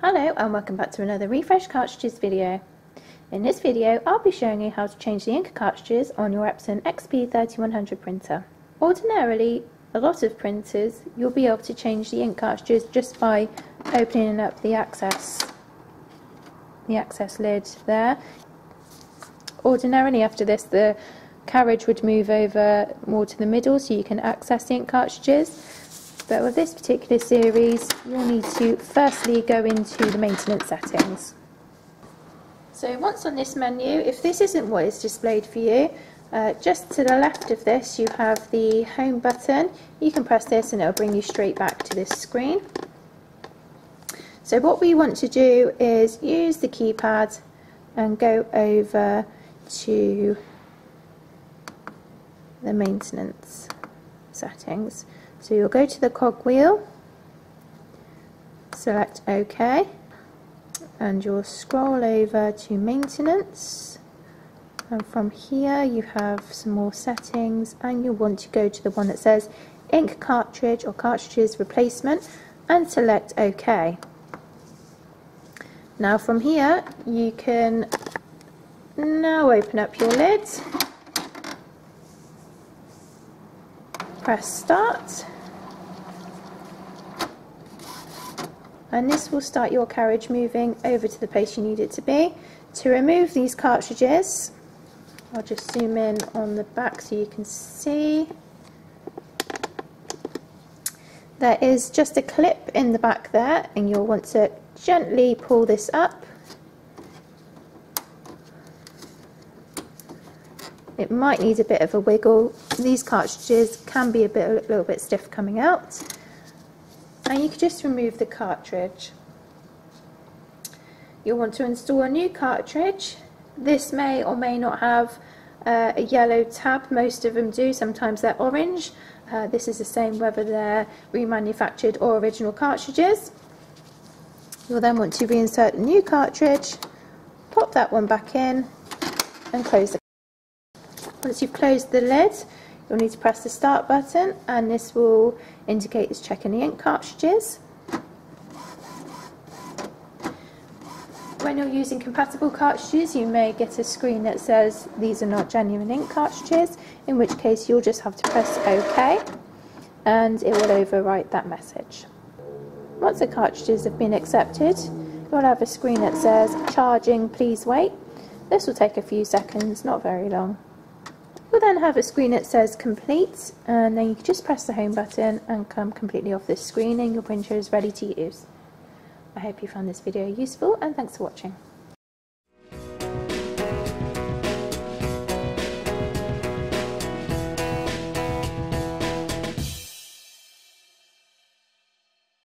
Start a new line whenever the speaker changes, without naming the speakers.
Hello and welcome back to another Refresh Cartridges video. In this video I'll be showing you how to change the ink cartridges on your Epson XP3100 printer. Ordinarily, a lot of printers you'll be able to change the ink cartridges just by opening up the access, the access lid there. Ordinarily after this the carriage would move over more to the middle so you can access the ink cartridges but with this particular series, you'll need to firstly go into the maintenance settings. So once on this menu, if this isn't what is displayed for you, uh, just to the left of this you have the home button. You can press this and it'll bring you straight back to this screen. So what we want to do is use the keypad and go over to the maintenance settings. So you'll go to the cogwheel, select OK, and you'll scroll over to maintenance. And from here you have some more settings and you'll want to go to the one that says ink cartridge or cartridges replacement and select OK. Now from here you can now open up your lid, press start and this will start your carriage moving over to the place you need it to be. To remove these cartridges, I'll just zoom in on the back so you can see. There is just a clip in the back there and you'll want to gently pull this up. It might need a bit of a wiggle. These cartridges can be a bit a little bit stiff coming out and you can just remove the cartridge. You'll want to install a new cartridge. This may or may not have uh, a yellow tab, most of them do, sometimes they're orange. Uh, this is the same whether they're remanufactured or original cartridges. You'll then want to reinsert a new cartridge, pop that one back in and close the Once you've closed the lid, You'll need to press the start button and this will indicate it's checking the ink cartridges. When you're using compatible cartridges you may get a screen that says these are not genuine ink cartridges in which case you'll just have to press OK and it will overwrite that message. Once the cartridges have been accepted you'll have a screen that says charging please wait. This will take a few seconds, not very long. You'll then have a screen that says complete and then you can just press the home button and come completely off this screen and your printer is ready to use. I hope you found this video useful and thanks for watching.